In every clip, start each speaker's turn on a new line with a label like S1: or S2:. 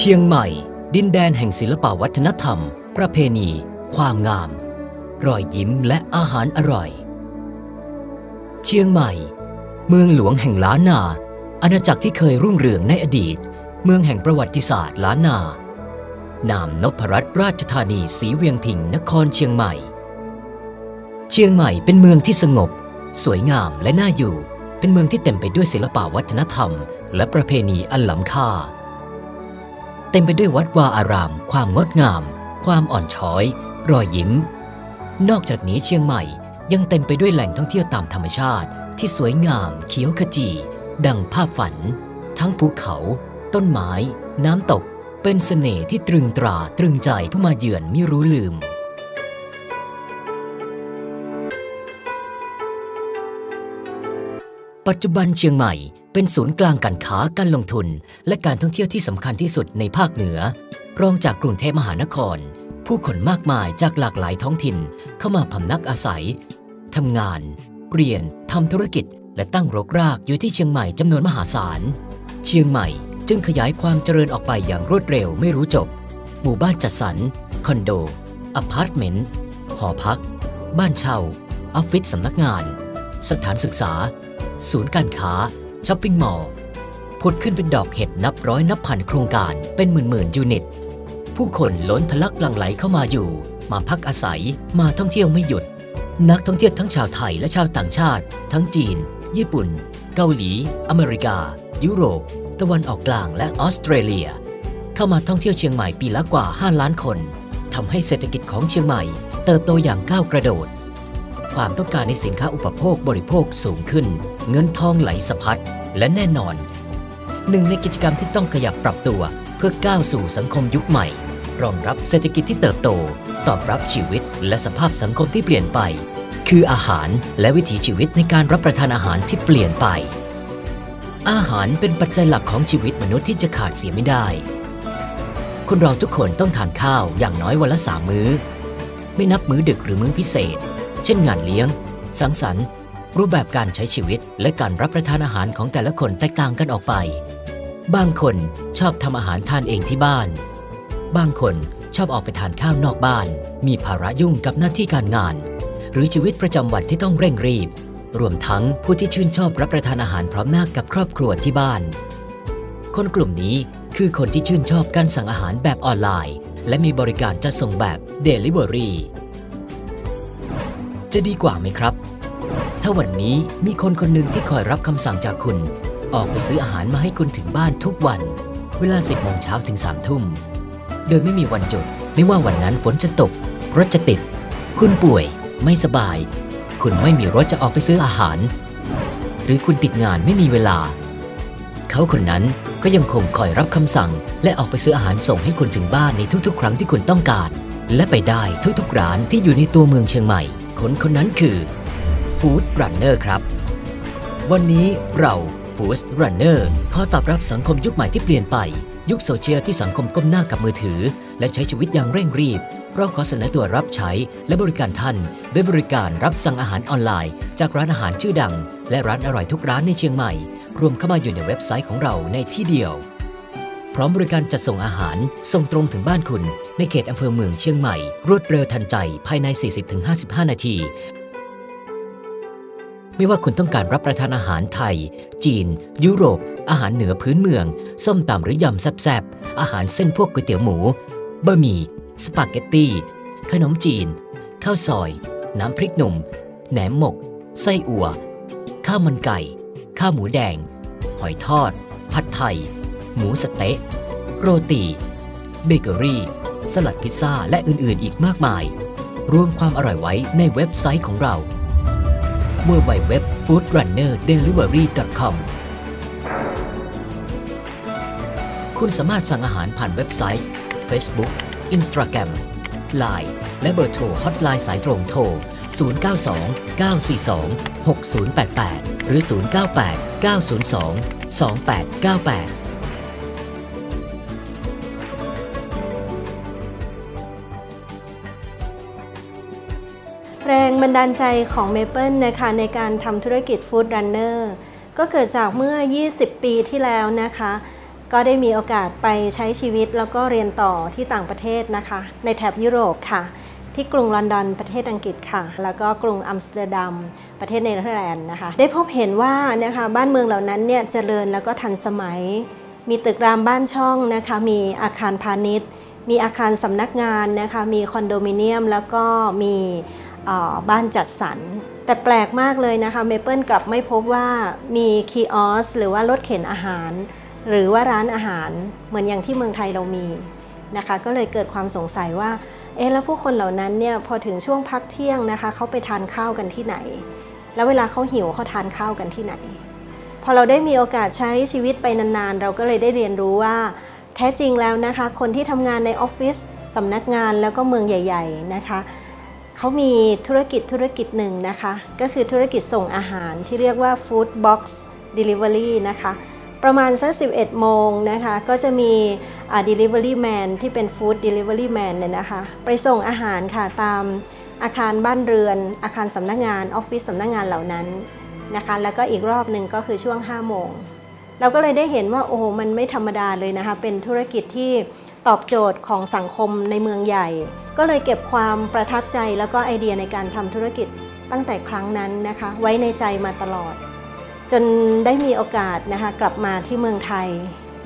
S1: เชียงใหม่ ดินแดนแห่งศิลปวัฒนธรรม ประเพณี ความงาม รอยยิ้มและอาหารอร่อย เชียงใหม่ เมืองหลวงแห่งล้านนา อาณาจักรที่เคยรุ่งเรืองในอดีต เมืองแห่งประวัติศาสตร์ล้านนา นามนพรัตน์ราชธานีสีเวียงพิงนครเชียงใหม่ เชียงใหม่เป็นเมืองที่สงบ สวยงามและน่าอยู่ เป็นเมืองที่เต็มไปด้วยศิลปวัฒนธรรม และประเพณีอันล้ำค่า เต็มไปด้วยวัดวาอาราม ความงดงาม ความอ่อนช้อย รอยยิ้ม นอกจากนี้เชียงใหม่ยังเต็มไปด้วยแหล่งท่องเที่ยวตามธรรมชาติ ที่สวยงาม เขียวขจี ดังภาพฝัน ทั้งภูเขา ต้นไม้ น้ำตก เป็นเสน่ห์ที่ตรึงตราตรึงใจผู้มาเยือนไม่รู้ลืม ปัจจุบันเชียงใหม่เป็นศูนย์กลางการค้าการลงทุน และการท่องเที่ยวที่สำคัญที่สุดในภาคเหนือ รองจากกรุงเทพมหานคร ผู้คนมากมายจากหลากหลายท้องถิ่น เข้ามาพำนักอาศัยทำงาน เรียนทำธุรกิจ และตั้งรกรากอยู่ที่เชียงใหม่จำนวนมหาศาล เชียงใหม่จึงขยายความเจริญออกไปอย่างรวดเร็วไม่รู้จบ หมู่บ้านจัดสรร คอนโด อพาร์ตเมนต์ หอพัก บ้านเช่า ออฟฟิศสำนักงาน สถานศึกษา ศูนย์การค้า shopping mall ผุดขึ้นเป็นดอกเห็ดนับร้อยนับพันโครงการเป็นหมื่นๆยูนิต ผู้คนล้นทะลักหลั่งไหลเข้ามาอยู่ มาพักอาศัยมาท่องเที่ยวไม่หยุด นักท่องเที่ยวทั้งชาวไทยและชาวต่างชาติ ทั้งจีน ญี่ปุ่น เกาหลี อเมริกา ยุโรป ตะวันออกกลางและออสเตรเลีย เข้ามาท่องเที่ยวเชียงใหม่ปีละกว่า 5 ล้านคนทำให้เศรษฐกิจของเชียงใหม่ เติบโตอย่างก้าวกระโดด ความต้องการในสินค้าอุปโภคบริโภคสูงขึ้น เงินทองไหลสะพัดและแน่นอน หนึ่งในกิจกรรมที่ต้องขยับปรับตัวเพื่อก้าวสู่สังคมยุคใหม่ รองรับเศรษฐกิจที่เติบโต ตอบรับชีวิตและสภาพสังคมที่เปลี่ยนไป คืออาหารและวิถีชีวิตในการรับประทานอาหารที่เปลี่ยนไป อาหารเป็นปัจจัยหลักของชีวิตมนุษย์ที่จะขาดเสียไม่ได้ คนเราทุกคนต้องทานข้าวอย่างน้อยวันละสามมื้อ ไม่นับมื้อดึกหรือมื้อพิเศษ เช่นงานเลี้ยง สังสรรค์ รูปแบบการใช้ชีวิตและการรับประทานอาหารของแต่ละคนแตกต่างกันออกไป บางคนชอบทำอาหารทานเองที่บ้าน บางคนชอบออกไปทานข้าวนอกบ้าน มีภาระยุ่งกับหน้าที่การงาน หรือชีวิตประจำวันที่ต้องเร่งรีบ รวมทั้งผู้ที่ชื่นชอบรับประทานอาหารพร้อมหน้ากับครอบครัวที่บ้าน คนกลุ่มนี้คือคนที่ชื่นชอบการสั่งอาหารแบบออนไลน์ และมีบริการจัดส่งแบบ Delivery จะดีกว่าไหมครับ ถ้าวันนี้มีคนคนหนึ่งที่คอยรับคำสั่งจากคุณ ออกไปซื้ออาหารมาให้คุณถึงบ้านทุกวัน เวลา 10โมงเช้าถึง3ทุ่ม โดยไม่มีวันหยุดไม่ว่าวันนั้นฝนจะตก รถจะติด คุณป่วย ไม่สบาย คุณไม่มีรถจะออกไปซื้ออาหาร หรือคุณติดงานไม่มีเวลา เขาคนนั้นก็ยังคงคอยรับคำสั่ง และออกไปซื้ออาหารส่งให้คุณถึงบ้านในทุกๆ ครั้งที่คุณต้องการ และไปได้ทุกๆร้านที่อยู่ในตัวเมืองเชียงใหม่ คนคนนั้นคือ Food Runner ครับ วันนี้เรา Food Runner ขอตอบรับสังคมยุคใหม่ที่เปลี่ยนไป ยุคโซเชียลที่สังคมก้มหน้ากับมือถือ และใช้ชีวิตอย่างเร่งรีบ เราขอเสนอตัวรับใช้และบริการท่านด้วยบริการรับสั่งอาหารออนไลน์ จากร้านอาหารชื่อดัง และร้านอร่อยทุกร้านในเชียงใหม่ รวมเข้ามาอยู่ในเว็บไซต์ของเราในที่เดียว พร้อมบริการจัดส่งอาหาร ส่งตรงถึงบ้านคุณ ในเขตอำเภอเมืองเชียงใหม่ รวดเร็วทันใจภายใน 40-55 นาที ไม่ว่าคุณต้องการรับประทานอาหารไทย จีน ยุโรป อาหารเหนือพื้นเมือง ส้มตำหรือยำแซ่บๆ อาหารเส้นพวกก๋วยเตี๋ยวหมู บะหมี่ สปาเกตตี้ ขนมจีน ข้าวซอย น้ำพริกหนุ่ม แหนมหมก ไส้อั่ว ข้าวมันไก่ ข้าวหมูแดง หอยทอด ผัดไทย หมูสเต๊ะ โรตี เบเกอรี่ สลัดพิซซ่า และอื่นๆ อีกมากมาย รวมความอร่อยไว้ในเว็บไซต์ของเรา www.foodrunner.delivery.com คุณสามารถสั่งอาหารผ่านเว็บไซต์ Facebook Instagram Line และเบอร์โทรฮอตไลน์สายตรงโทร 092 942 6088 หรือ 098 902 2898
S2: แรงบันดาลใจของเมเปิลนะคะในการทำธุรกิจ Food Runnerก็เกิดจากเมื่อ 20 ปีที่แล้วนะคะ ก็ได้มีโอกาสไปใช้ชีวิตแล้วก็เรียนต่อที่ต่างประเทศนะคะ ในแถบยุโรปค่ะ ที่กรุงลอนดอนประเทศอังกฤษค่ะ แล้วก็กรุงอัมสเตอร์ดัมประเทศเนเธอร์แลนด์นะคะ ได้พบเห็นว่านะคะบ้านเมืองเหล่านั้นเนี่ยเจริญแล้วก็ทันสมัย มีตึกรามบ้านช่องนะคะ มีอาคารพาณิชย์ มีอาคารสำนักงานนะคะ มีคอนโดมิเนียมแล้วก็มี บ้านจัดสรร แต่แปลกมากเลยนะคะเมเปิลกลับไม่พบว่ามีคีออสหรือว่ารถเข็นอาหาร หรือว่าร้านอาหารเหมือนอย่างที่เมืองไทยเรามีนะคะ ก็เลยเกิดความสงสัยว่าเอ๊ะแล้วผู้คนเหล่านั้นเนี่ยพอถึงช่วงพักเที่ยงนะคะเขาไปทานข้าวกันที่ไหน แล้วเวลาเขาหิวเขาทานข้าวกันที่ไหน พอเราได้มีโอกาสใช้ชีวิตไปนานๆ เราก็เลยได้เรียนรู้ว่า แท้จริงแล้วนะคะ คนที่ทำงานในออฟฟิศสำนักงานแล้วก็เมืองใหญ่ ๆนะคะ เขามีธุรกิจธุรกิจหนึ่งนะคะ ก็คือธุรกิจส่งอาหารที่เรียกว่า Food Box Delivery นะคะ ประมาณสัก 11 โมงนะคะ ก็จะมี Delivery Man ที่เป็น Food Delivery Man เนี่ยนะคะ ไปส่งอาหารค่ะตามอาคารบ้านเรือน อาคารสำนักงาน ออฟฟิศสำนักงานเหล่านั้นนะคะ แล้วก็อีกรอบหนึ่งก็คือช่วง 5 โมง เราก็เลยได้เห็นว่าโอ้โหมันไม่ธรรมดาเลยนะคะ เป็นธุรกิจที่ ตอบโจทย์ของสังคมในเมืองใหญ่ ก็เลยเก็บความประทับใจแล้วก็ไอเดียในการทำธุรกิจตั้งแต่ครั้งนั้นนะคะ ไว้ในใจมาตลอด จนได้มีโอกาสนะคะกลับมาที่เมืองไทย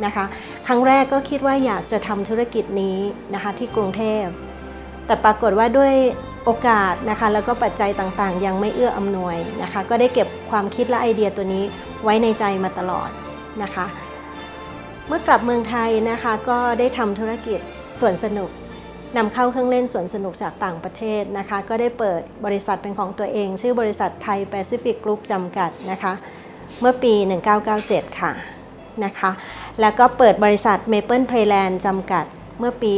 S2: นะคะ ครั้งแรกก็คิดว่าอยากจะทำธุรกิจนี้นะคะที่กรุงเทพ แต่ปรากฏว่าด้วยโอกาสนะคะแล้วก็ปัจจัยต่างๆ ยังไม่เอื้ออำนวยนะคะ ก็ได้เก็บความคิดและไอเดียตัวนี้ไว้ในใจมาตลอดนะคะ เมื่อกลับเมืองไทยนะคะก็ได้ทำธุรกิจสวนสนุกนำเข้าเครื่องเล่นสวนสนุกจากต่างประเทศนะคะ ก็ได้เปิดบริษัทเป็นของตัวเอง ชื่อบริษัทไทยแปซิฟิกกรุ๊ปจำกัดนะคะ เมื่อปี 1997 ค่ะนะคะ แล้วก็เปิดบริษัท Maple Playland จำกัดเมื่อปี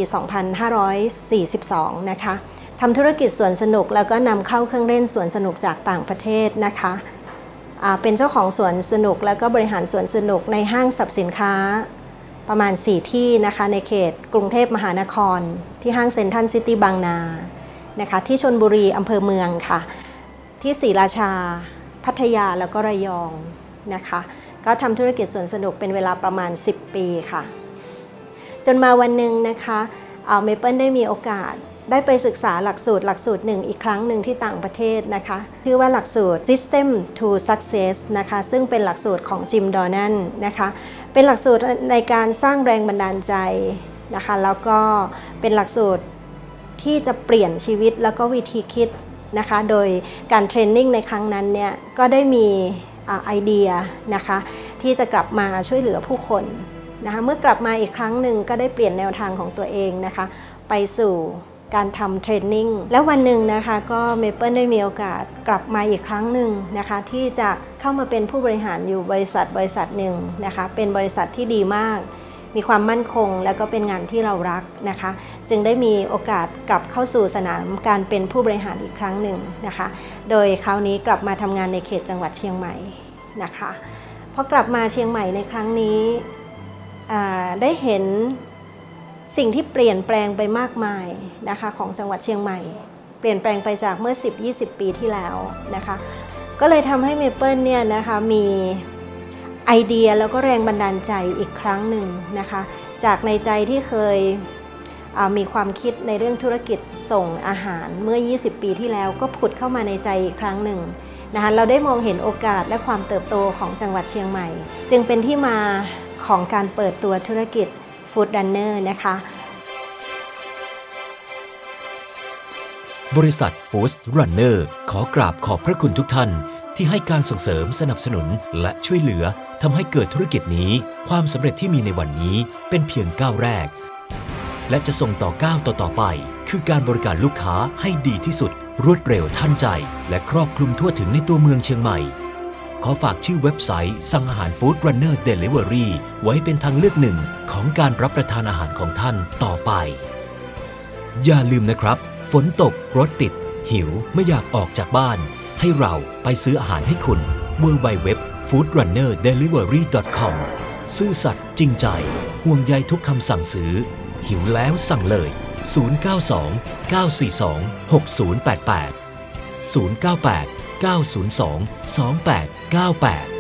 S2: 2542 นะคะทำธุรกิจสวนสนุกแล้วก็นำเข้าเครื่องเล่นสวนสนุกจากต่างประเทศนะคะเป็นเจ้าของสวนสนุกแล้วก็บริหารสวนสนุกในห้างสรรพสินค้า ประมาณ 4 ที่นะคะในเขตกรุงเทพมหานคร ที่ห้างเซ็นทรัลซิตี้บางนานะคะที่ชลบุรีอำเภอเมืองค่ะ ที่ศรีราชา พัทยาแล้วก็ระยองนะคะ ก็ทำธุรกิจสวนสนุกเป็นเวลาประมาณ 10 ปีค่ะ จนมาวันหนึ่งนะคะอ่าเมเปิลได้มีโอกาส ได้ไปศึกษาหลักสูตรหลักสูตรหนึ่งอีกครั้งหนึ่งที่ต่างประเทศนะคะชื่อว่าหลักสูตร System to Success นะคะซึ่งเป็นหลักสูตรของจิมดอนันนะคะเป็นหลักสูตรในการสร้างแรงบันดาลใจนะคะแล้วก็เป็นหลักสูตรที่จะเปลี่ยนชีวิตแล้วก็วิธีคิดนะคะโดยการเทรนนิ่งในครั้งนั้นเนี่ยก็ได้มีไอเดียนะคะที่จะกลับมาช่วยเหลือผู้คนนะคะเมื่อกลับมาอีกครั้งหนึ่งก็ได้เปลี่ยนแนวทางของตัวเองนะคะไปสู่ การทำเทรนนิ่งแล้ววันหนึ่งนะคะก็เมเปิลได้มีโอกาสกลับมาอีกครั้งหนึ่งนะคะที่จะเข้ามาเป็นผู้บริหารอยู่บริษัทบริษัทหนึ่งนะคะเป็นบริษัทที่ดีมาก มีความมั่นคงแล้วก็เป็นงานที่เรารักนะคะ จึงได้มีโอกาสกลับเข้าสู่สนามการเป็นผู้บริหารอีกครั้งหนึ่งนะคะ โดยคราวนี้กลับมาทำงานในเขตจังหวัดเชียงใหม่นะคะพอกลับมาเชียงใหม่ในครั้งนี้ได้เห็น สิ่งที่เปลี่ยนแปลงไปมากมายนะคะของจังหวัดเชียงใหม่ เปลี่ยนแปลงไปจากเมื่อ 10-20 ปีที่แล้วนะคะก็เลยทำให้เมเปิลเนี่ยนะคะมีไอเดียแล้วก็แรงบันดาลใจอีกครั้งหนึ่งนะคะจากในใจที่เคยมีความคิดในเรื่องธุรกิจส่งอาหารเมื่อ 20 ปีที่แล้วก็ผุดเข้ามาในใจอีกครั้งหนึ่งนะคะเราได้มองเห็นโอกาสและความเติบโตของจังหวัดเชียงใหม่ จึงเป็นที่มาของการเปิดตัวธุรกิจ Food Runner นะคะ
S1: บริษัท Food Runner ขอกราบขอบพระคุณทุกท่าน ที่ให้การส่งเสริมสนับสนุนและช่วยเหลือทำให้เกิดธุรกิจนี้ ความสำเร็จที่มีในวันนี้เป็นเพียงก้าวแรก และจะส่งต่อก้าวต่อๆไป คือการบริการลูกค้าให้ดีที่สุด รวดเร็วทันใจ และครอบคลุมทั่วถึงในตัวเมืองเชียงใหม่ ขอฝากชื่อเว็บไซต์สั่งอาหาร Food Runner Delivery ไว้เป็นทางเลือกหนึ่งของการรับประทานอาหารของท่านต่อไป อย่าลืมนะครับ ฝนตกรถติด หิวไม่อยากออกจากบ้าน ให้เราไปซื้ออาหารให้คุณ w w w f o o d r u n n e r d e l i v e r y c o m ซื่อสัตย์จริงใจ ห่วงใยทุกคำสั่งซื้อ หิวแล้วสั่งเลย 092 942 6088 098 902 2898